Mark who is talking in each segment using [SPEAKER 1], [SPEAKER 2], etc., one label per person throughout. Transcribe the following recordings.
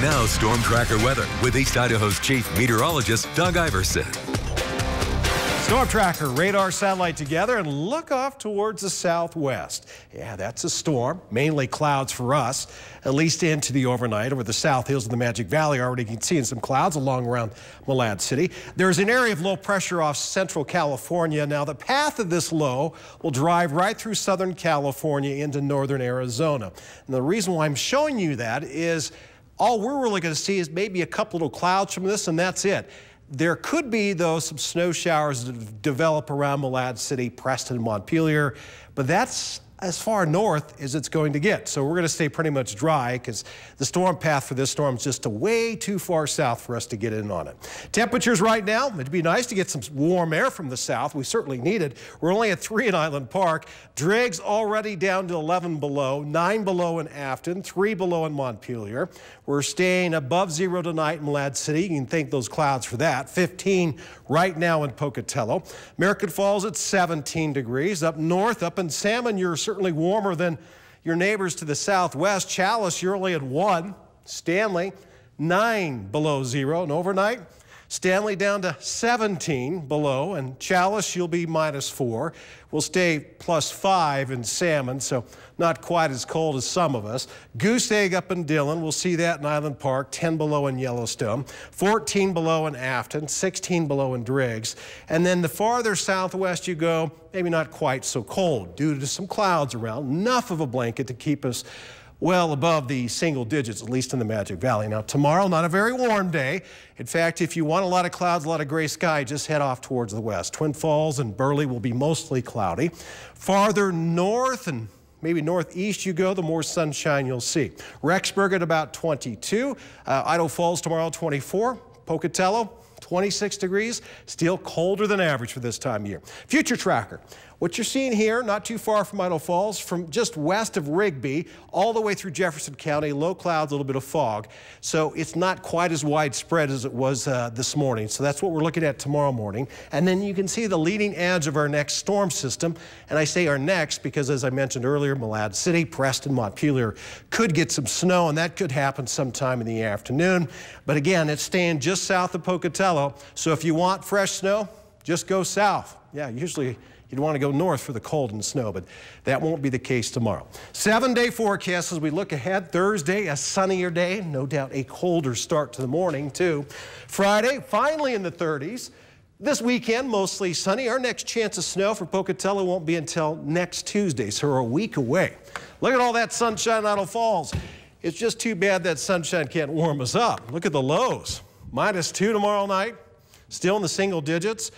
[SPEAKER 1] Now, Storm Tracker weather with East Idaho's chief meteorologist, Doug Iverson.
[SPEAKER 2] Storm Tracker, radar satellite together and look off towards the southwest. Yeah, that's a storm, mainly clouds for us, at least into the overnight over the south hills of the Magic Valley. Already you can see some clouds along around Malad City. There's an area of low pressure off central California. Now, the path of this low will drive right through southern California into northern Arizona. And the reason why I'm showing you that is all we're really going to see is maybe a couple little clouds from this, and that's it. There could be, though, some snow showers that develop around Malad City, Preston, and Montpelier, but that's as far north as it's going to get. So we're going to stay pretty much dry because the storm path for this storm is just way too far south for us to get in on it. Temperatures right now, it'd be nice to get some warm air from the south. We certainly need it. We're only at 3 in Island Park. Driggs already down to 11 below, 9 below in Afton, 3 below in Montpelier. We're staying above zero tonight in Malad City. You can thank those clouds for that. 15 right now in Pocatello. American Falls at 17 degrees. Up north, up in Salmon, you're certainly warmer than your neighbors to the southwest. Challis, you're only at 1. Stanley, 9 below zero. And overnight, Stanley down to 17 below, and Challis, you'll be minus 4. We'll stay plus 5 in Salmon, so not quite as cold as some of us. Goose Egg up in Dillon, we'll see that in Island Park, 10 below in Yellowstone, 14 below in Afton, 16 below in Driggs. And then the farther southwest you go, maybe not quite so cold due to some clouds around, enough of a blanket to keep us well above the single digits, at least in the Magic Valley. Now, tomorrow, not a very warm day. In fact, if you want a lot of clouds, a lot of gray sky, just head off towards the west. Twin Falls and Burley will be mostly cloudy. Farther north and maybe northeast you go, the more sunshine you'll see. Rexburg at about 22. Uh, Idaho Falls tomorrow, 24. Pocatello, 26 degrees, still colder than average for this time of year. Future tracker. What you're seeing here, not too far from Idaho Falls, from just west of Rigby, all the way through Jefferson County, low clouds, a little bit of fog. So it's not quite as widespread as it was uh, this morning. So that's what we're looking at tomorrow morning. And then you can see the leading edge of our next storm system. And I say our next because, as I mentioned earlier, Malad City, Preston, Montpelier could get some snow, and that could happen sometime in the afternoon. But again, it's staying just south of Pocatello. So if you want fresh snow, just go south. Yeah, usually You'd want to go north for the cold and snow, but that won't be the case tomorrow. Seven day forecast as we look ahead. Thursday, a sunnier day, no doubt a colder start to the morning, too. Friday, finally in the 30s. This weekend, mostly sunny. Our next chance of snow for Pocatello won't be until next Tuesday, so we're a week away. Look at all that sunshine out of Falls. It's just too bad that sunshine can't warm us up. Look at the lows. Minus two tomorrow night, still in the single digits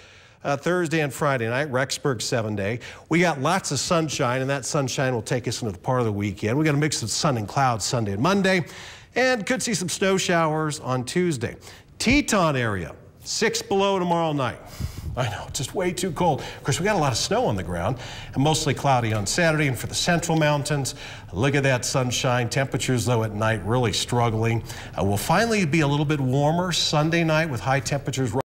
[SPEAKER 2] uh, Thursday and Friday night, Rexburg seven day. We got lots of sunshine, and that sunshine will take us into the part of the weekend. We got a mix of sun and clouds Sunday and Monday, and could see some snow showers on Tuesday. Teton area, six below tomorrow night. I know, just way too cold. Of course, we got a lot of snow on the ground and mostly cloudy on Saturday. And for the central mountains, look at that sunshine. Temperatures, though, at night really struggling. Uh, will finally be a little bit warmer Sunday night with high temperatures.